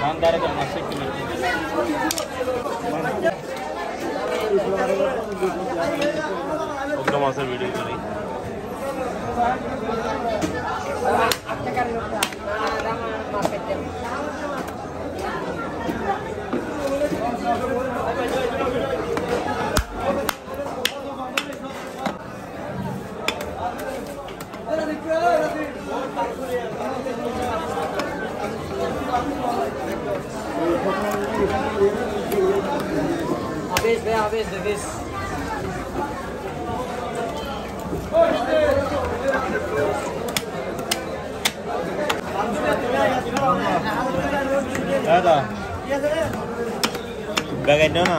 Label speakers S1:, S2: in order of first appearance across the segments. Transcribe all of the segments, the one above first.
S1: Nanti ada nasi. base,
S2: they are base, the
S1: base. Ada. Bagai mana?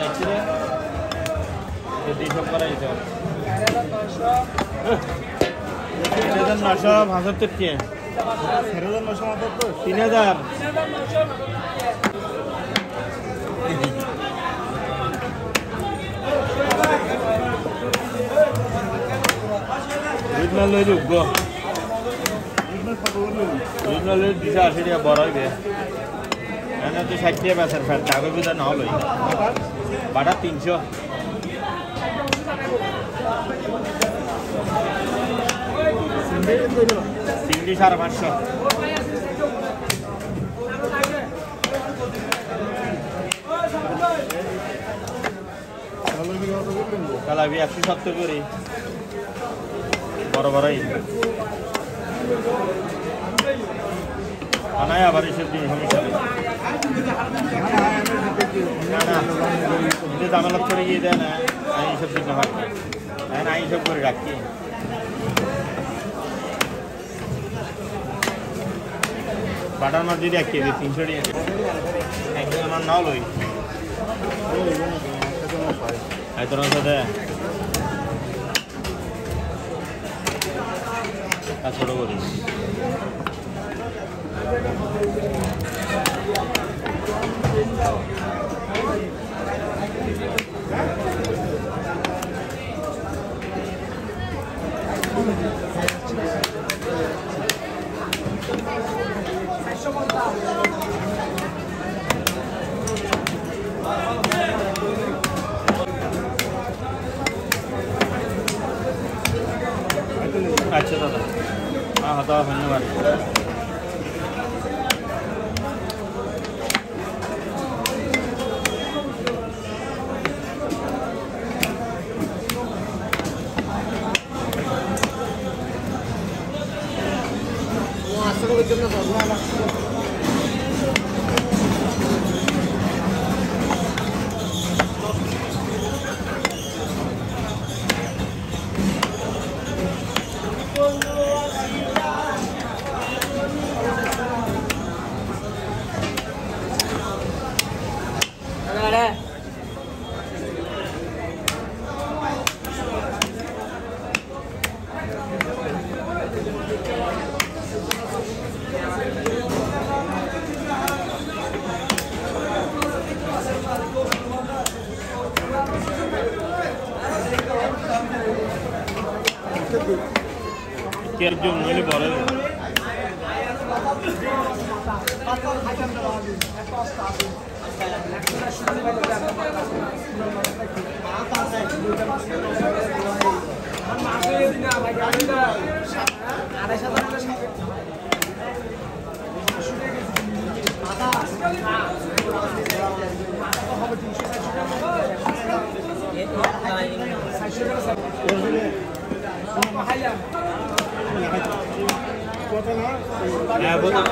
S1: একচিরে যদি সব করা যেতে হবে তিন হাজার নশো পঁচাত্তর কে তিন হাজার না না লই দুশো এনে তো ষাট টাকা বেচার ফের কাগজ বিদা হলোই বাটা তিনশো। চিংড়ি সাড়ে পাঁচশো। কালাবি একশো সত্তর করি বড় বড়ই। আনায় আবার এসব দিন সমস্যা নেই না না যদি জামেলা করে গিয়ে দেয় না আমি এইসব দিতে পারি না এইসব করে রাখি। কেজি, তিনশো টাকা। একজন আমার নাও লই। এত সাথে আর ছোট করি আচ্ছা দাদা হ্যাঁ হ্যাঁ দাদা ধন্যবাদ
S2: Saya mau 了
S1: কেয়ার জন্য হলে বড় Thank
S2: you.
S1: Nè Vương ạ.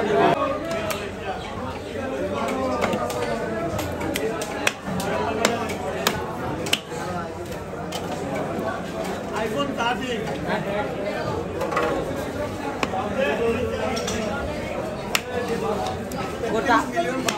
S1: iPhone 13. Kotak.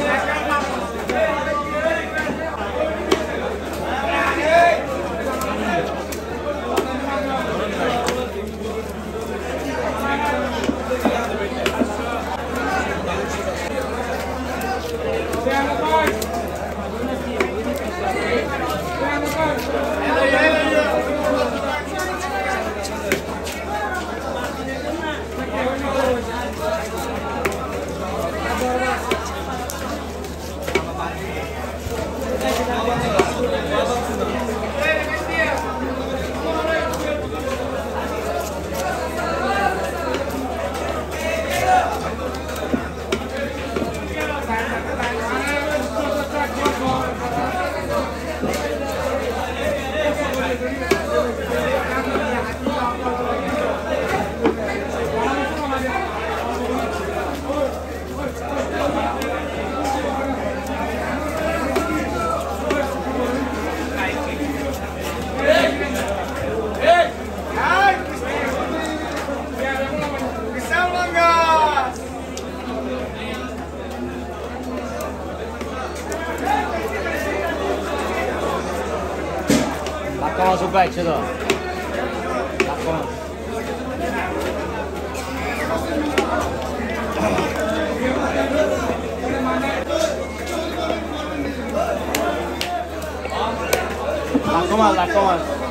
S2: 包是怪吃的。
S1: 来，哥
S3: 们，来，哥们。